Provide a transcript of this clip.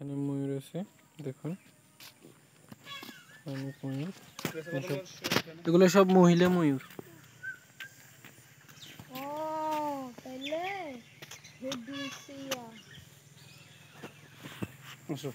এখানে ময়ূর আছে দেখুন। অনেক ময়ূর এগুলো সব মহিলা ময়ূর। ও তাহলে আসো।